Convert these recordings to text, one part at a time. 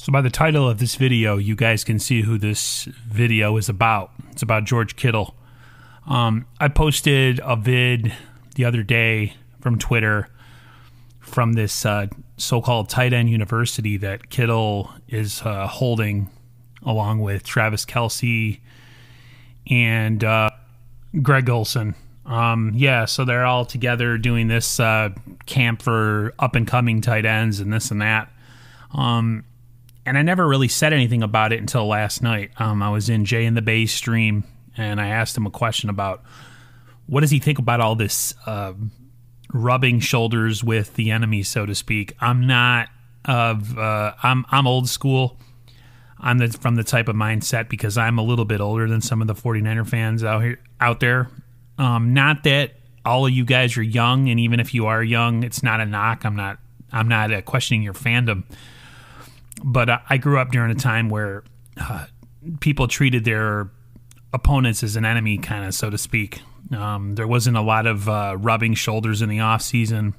So, by the title of this video, you guys can see who this video is about. It's about George Kittle. Um, I posted a vid the other day from Twitter from this uh, so called tight end university that Kittle is uh, holding along with Travis Kelce and uh, Greg Olsen. Um, yeah, so they're all together doing this uh, camp for up and coming tight ends and this and that. Um, and I never really said anything about it until last night. Um, I was in Jay in the Bay stream and I asked him a question about what does he think about all this uh, rubbing shoulders with the enemy, so to speak. I'm not of uh, I'm I'm old school. I'm the, from the type of mindset because I'm a little bit older than some of the 49er fans out here out there. Um, not that all of you guys are young, and even if you are young, it's not a knock. I'm not I'm not uh, questioning your fandom, but I, grew up during a time where uh, people treated their opponents as an enemy, kind of so to speak. Um, there wasn't a lot of uh, rubbing shoulders in the off season.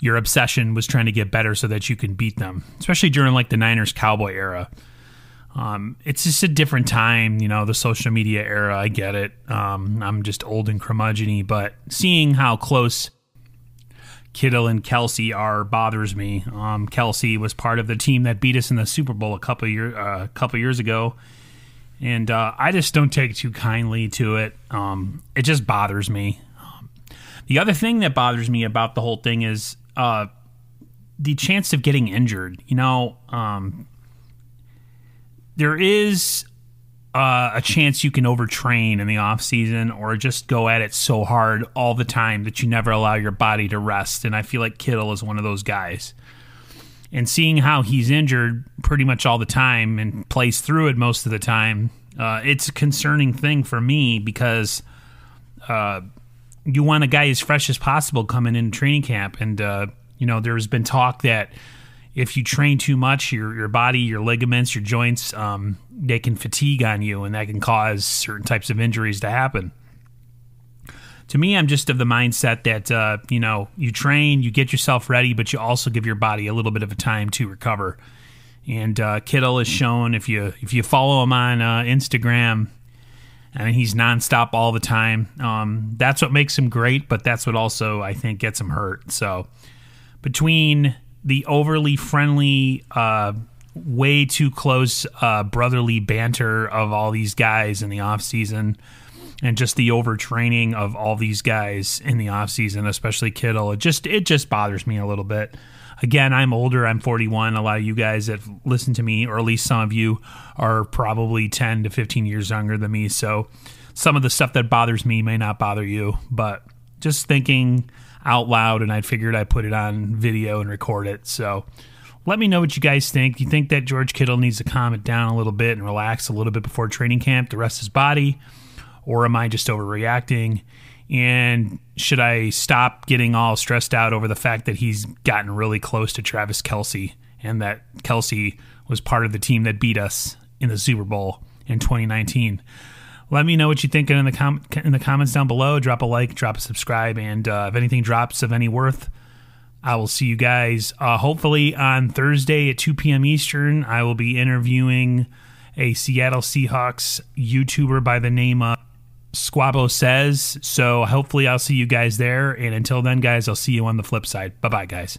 Your obsession was trying to get better so that you can beat them, especially during like the Niners Cowboy era. Um, it's just a different time, you know, the social media era. I get it. Um, I'm just old and curmudgeony, but seeing how close Kittle and Kelce are bothers me. Um, Kelce was part of the team that beat us in the Super Bowl a couple year, uh, couple years ago, and uh, I just don't take too kindly to it. Um, it just bothers me. Um, the other thing that bothers me about the whole thing is uh, the chance of getting injured. You know, um, there is uh, a chance you can overtrain in the off season or just go at it so hard all the time that you never allow your body to rest. And I feel like Kittle is one of those guys. And seeing how he's injured pretty much all the time and plays through it most of the time, uh, it's a concerning thing for me because uh, you want a guy as fresh as possible coming in training camp. And, uh, you know, there's been talk that if you train too much, your your body, your ligaments, your joints, um, they can fatigue on you, and that can cause certain types of injuries to happen. To me, I'm just of the mindset that uh, you know you train, you get yourself ready, but you also give your body a little bit of a time to recover. And uh, Kittle has shown if you if you follow him on uh, Instagram, I mean he's nonstop all the time. Um, that's what makes him great, but that's what also I think gets him hurt. So between the overly friendly, uh, way too close uh, brotherly banter of all these guys in the off season, and just the overtraining of all these guys in the off season, especially Kittle. It just it just bothers me a little bit. Again, I'm older. I'm 41. A lot of you guys that listen to me, or at least some of you, are probably 10 to 15 years younger than me. So some of the stuff that bothers me may not bother you, but just thinking out loud and I figured I'd put it on video and record it. So let me know what you guys think. Do you think that George Kittle needs to calm it down a little bit and relax a little bit before training camp to rest of his body? Or am I just overreacting? And should I stop getting all stressed out over the fact that he's gotten really close to Travis Kelce and that Kelce was part of the team that beat us in the Super Bowl in 2019? Let me know what you think in the com- in the comments down below. Drop a like, drop a subscribe, and uh, if anything drops of any worth, I will see you guys uh, hopefully on Thursday at 2 p.m. Eastern. I will be interviewing a Seattle Seahawks YouTuber by the name of Squabo Says. So hopefully I'll see you guys there. And until then, guys, I'll see you on the flip side. Bye bye, guys.